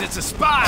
It's a spy!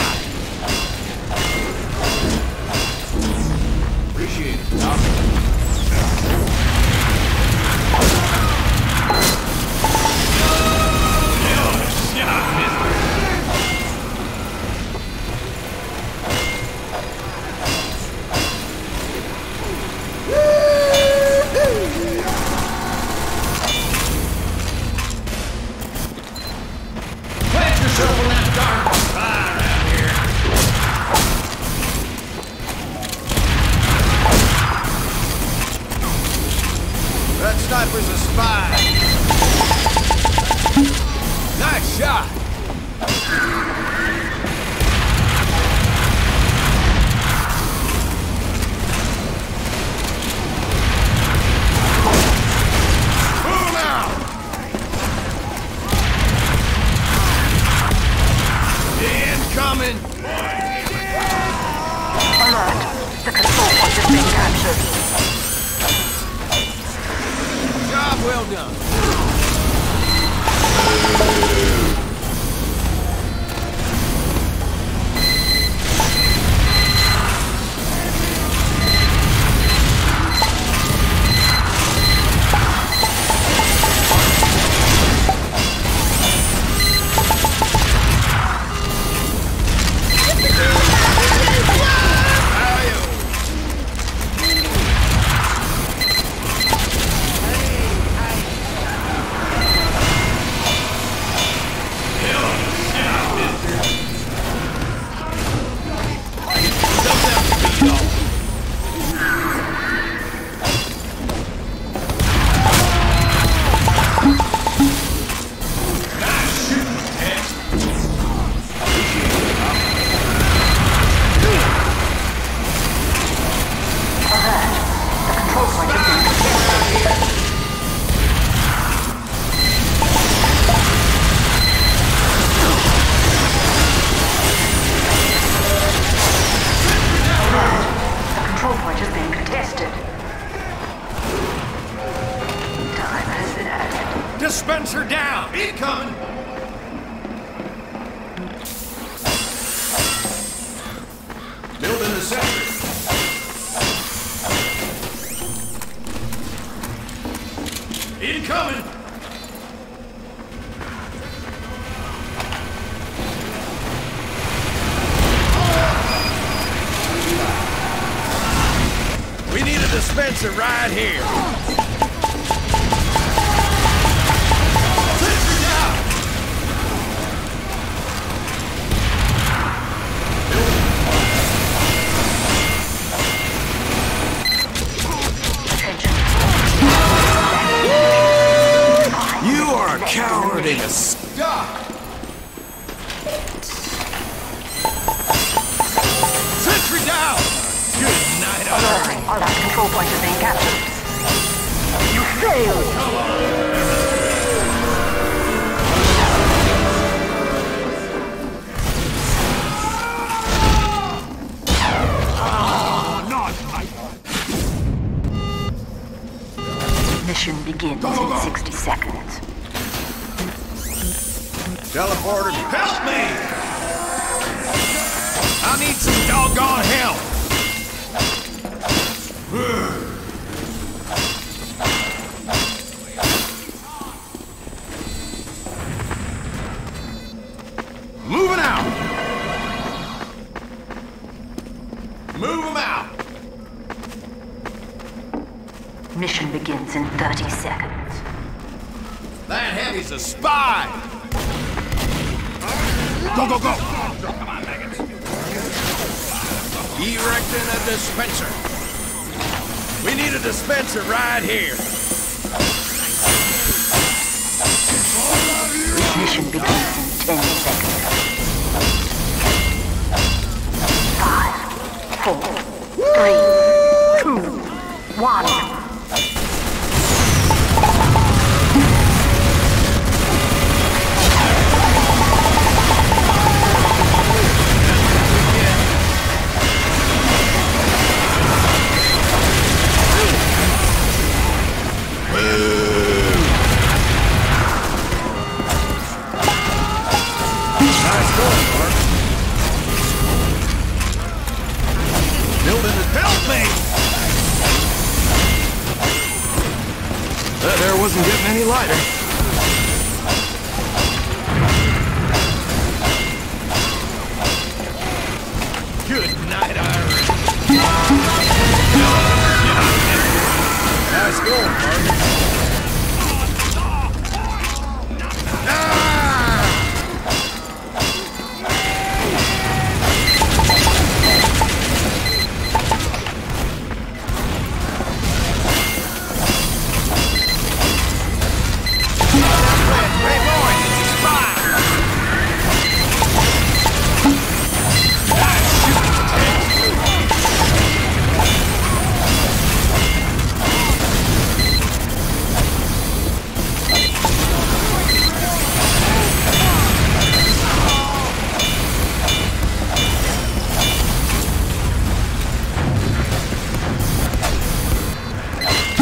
Teleporter, help me!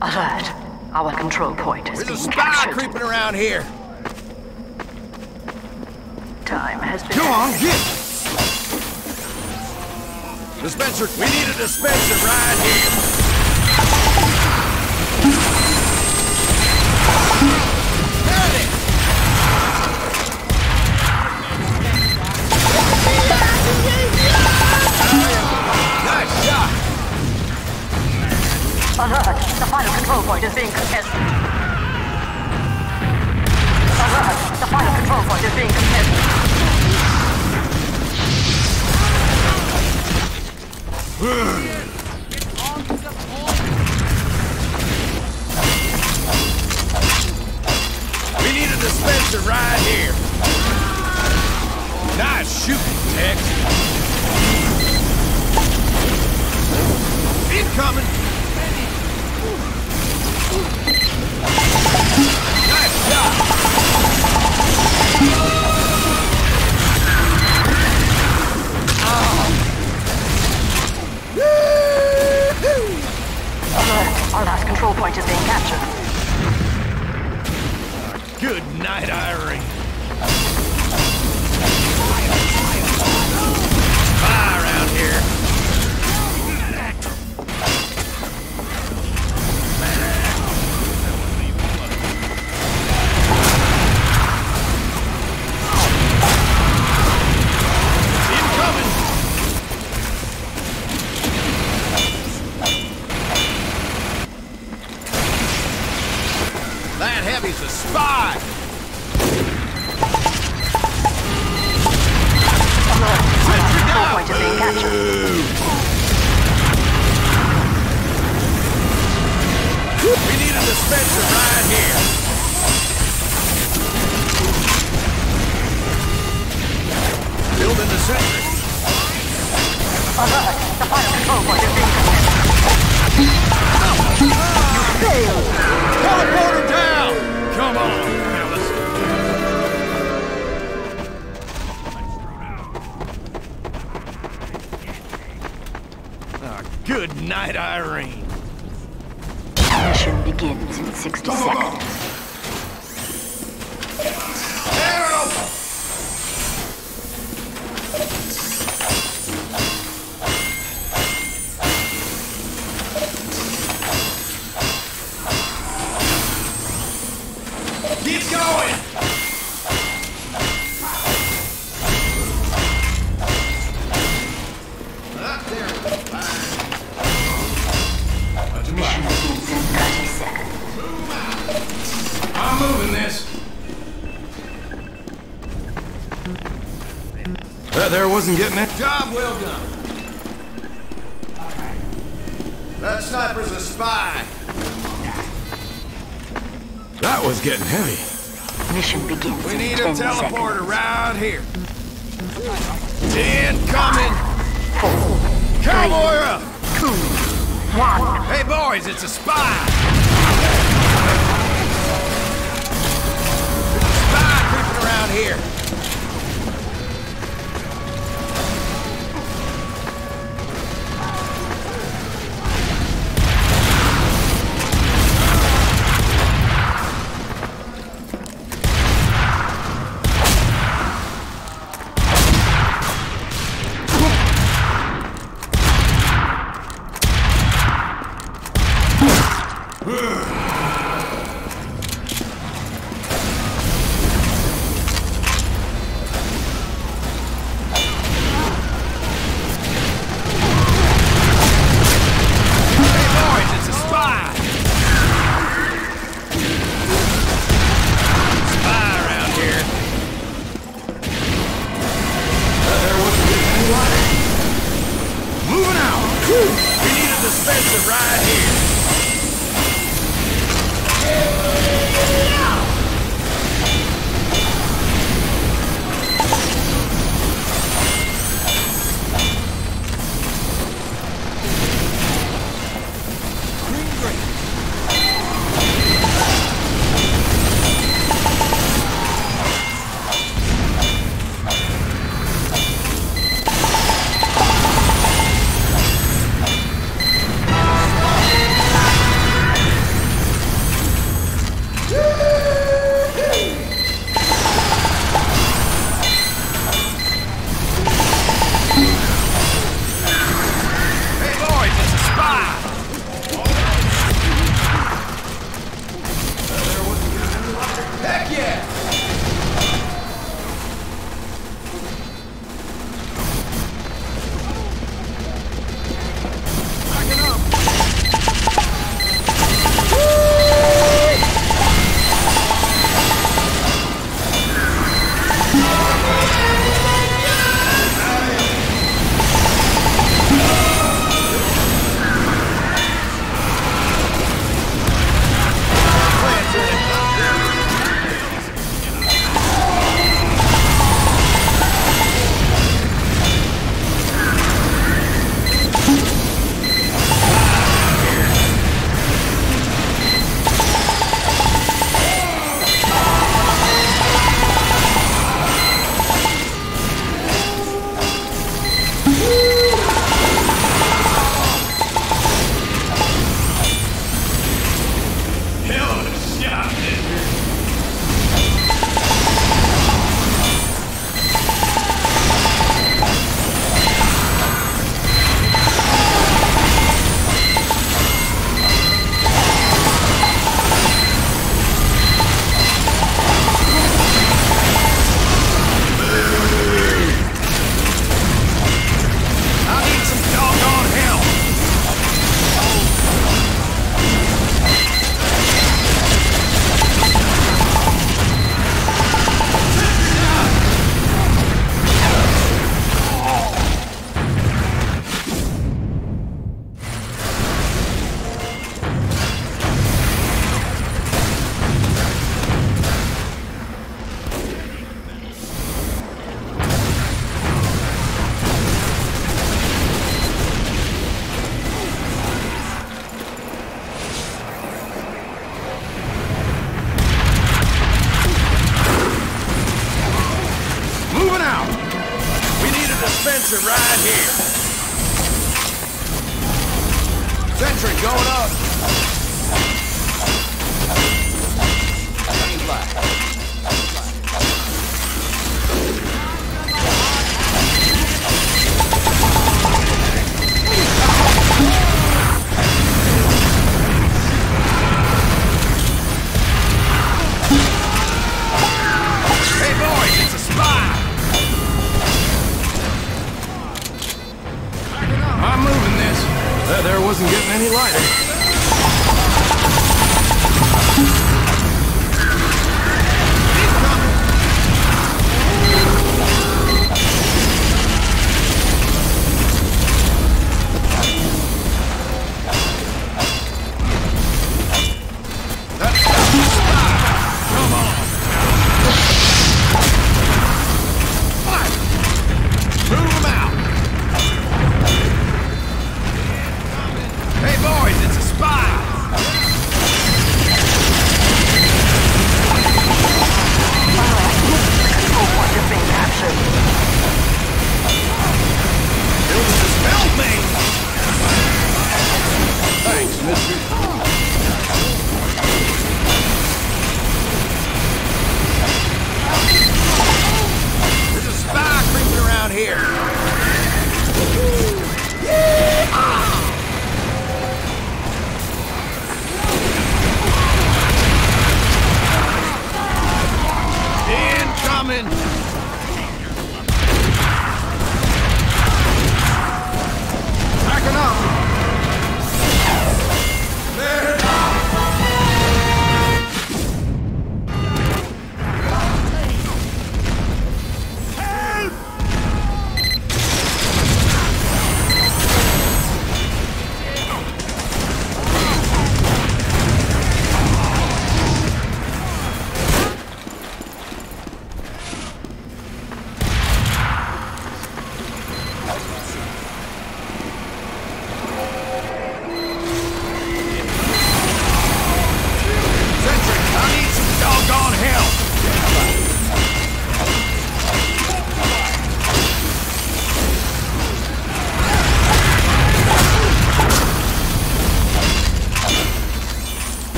Alert. Our control point is There's a spy captured. creeping around here. Time has been... Go on, get! Dispenser, we need a dispenser right here. Alert. The final control point is being contested. Alert. The final control point is being contested. We need a dispenser right here. Nice shooting, Tex. Incoming. Our last control point is being captured. Good night, Irene. Wasn't getting it. Job well done. That sniper's a spy. That was getting heavy. Mission begins We need a 10 teleporter seconds. right here. Ten coming. Four, Cowboy up. two, one. Hey boys, it's a spy. Spy creeping around here. That there wasn't getting any lighter.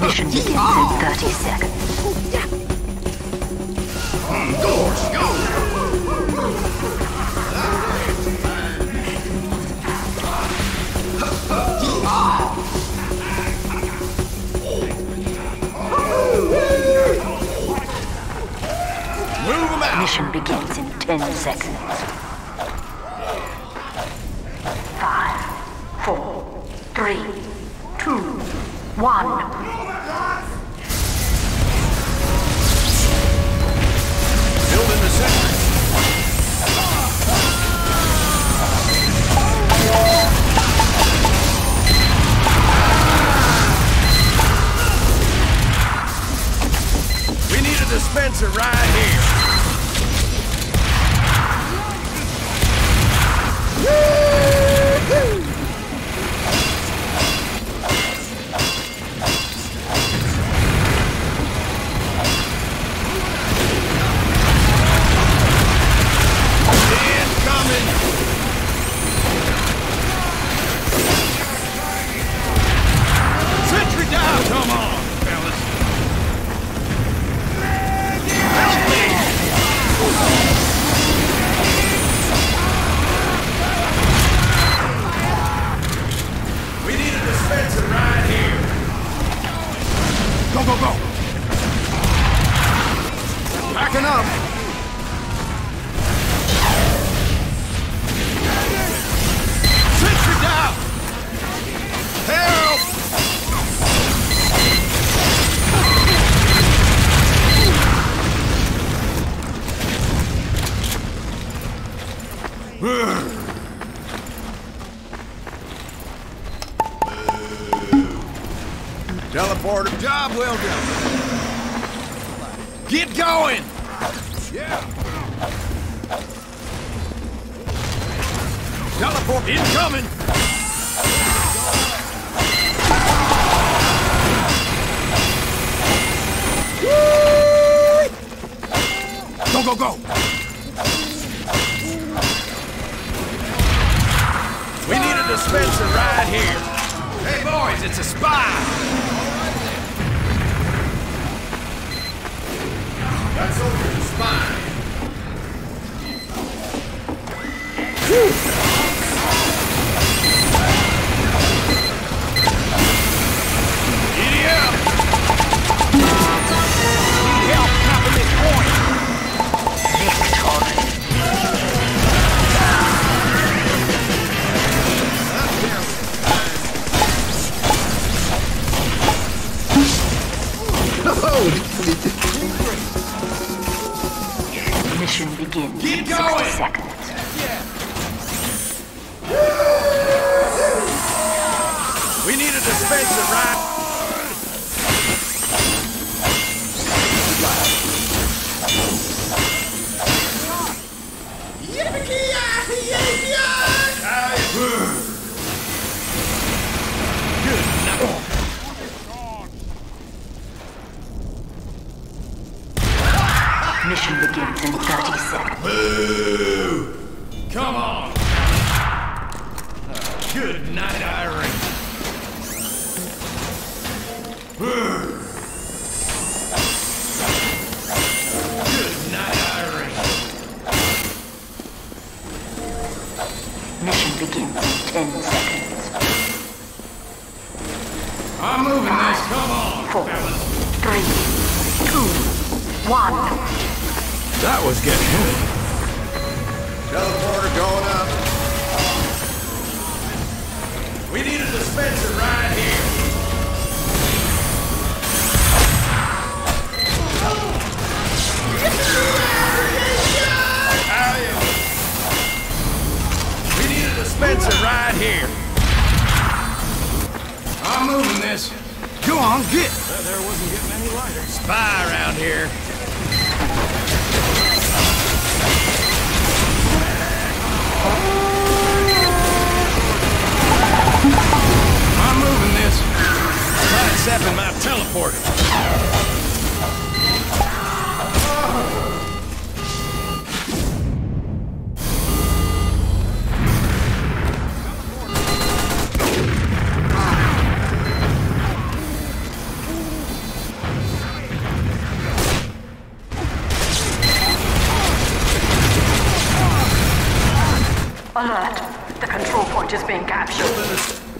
Mission begins in 30 seconds. Doors! Mission begins in 10 seconds. Five, four, three, two, one. dispenser right here. Mission begins in 10 seconds. I'm moving this. Come on, Four, fellas. three, two, one. That was getting heavy. Teleporter going up. We need a dispenser right here. We dispenser right here. I'm moving this. Go on, get. there wasn't getting any lighter. Spy around here. I'm moving this. Sapping my teleporter. Is being captured.